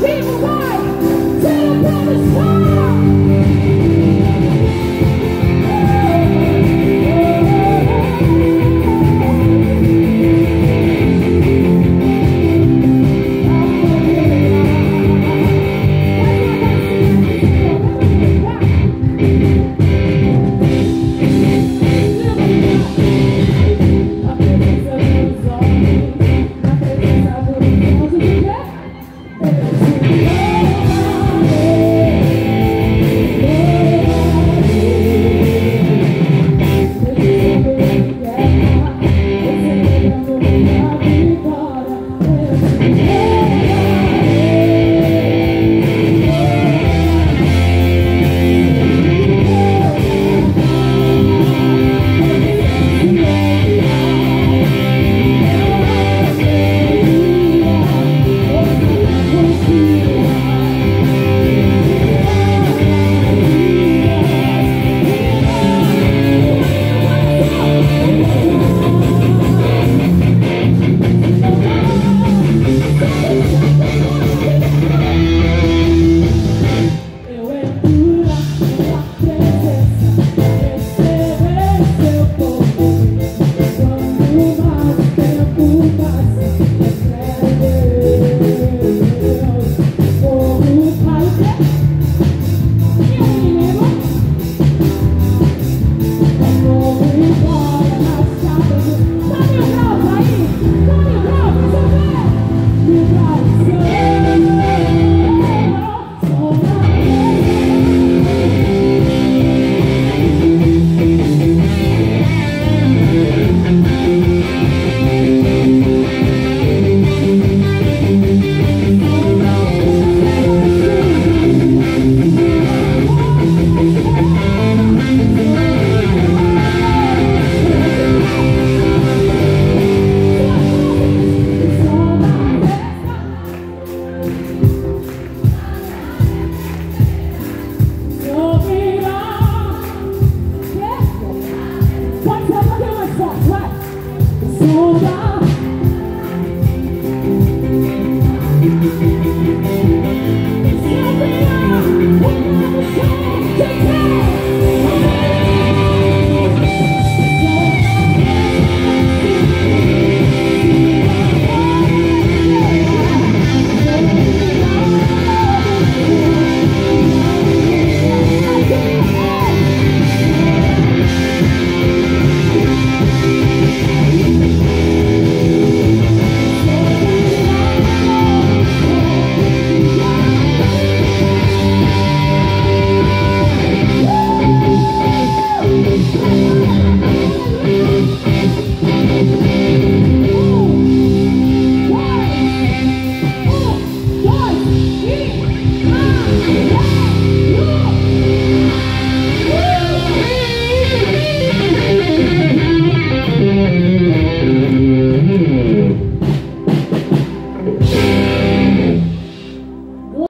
People Música